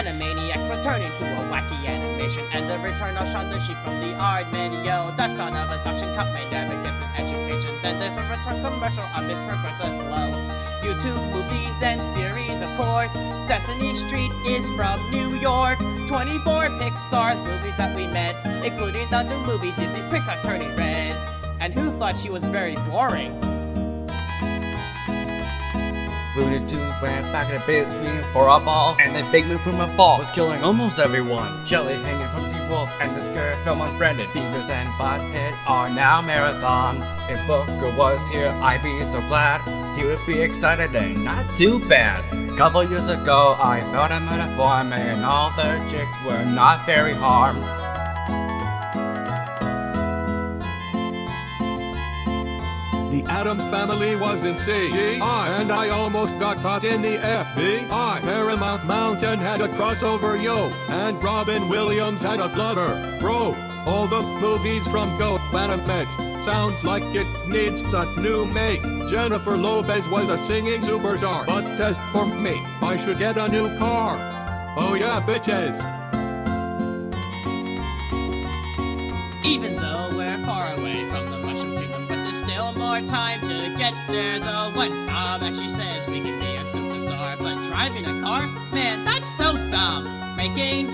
Animaniacs returning to a wacky animation, and the return of Shaun the Sheep from the Aardman. Yo, that son of a suction cup may never get an education. Then there's a return commercial on this progressive flow. YouTube movies and series, of course. Sesame Street is from New York. 24 Pixar's movies that we met, including the new movie Disney's Pixar Turning Red. And who thought she was very boring? Looney Tunes went back in the big screen for a ball, and the big move from a fall was killing almost everyone. Jelly hanging from the wolf and the skirt film unfriended. Beavis and Butthead are now marathon. If Booker was here, I'd be so glad. He would be excited and not too bad. Couple years ago, I felt him at a farm, and all the chicks were not very harmed. Addams family was in CGI, and I almost got caught in the FBI. Paramount Mountain had a crossover, yo, and Robin Williams had a blubber, bro. All the movies from Go Animate sound like it needs a new mate. Jennifer Lopez was a singing superstar, but as for me, I should get a new car. Oh yeah, bitches. Time to get there. though. What Bob actually says we can be a superstar, but driving a car, man, that's so dumb. Making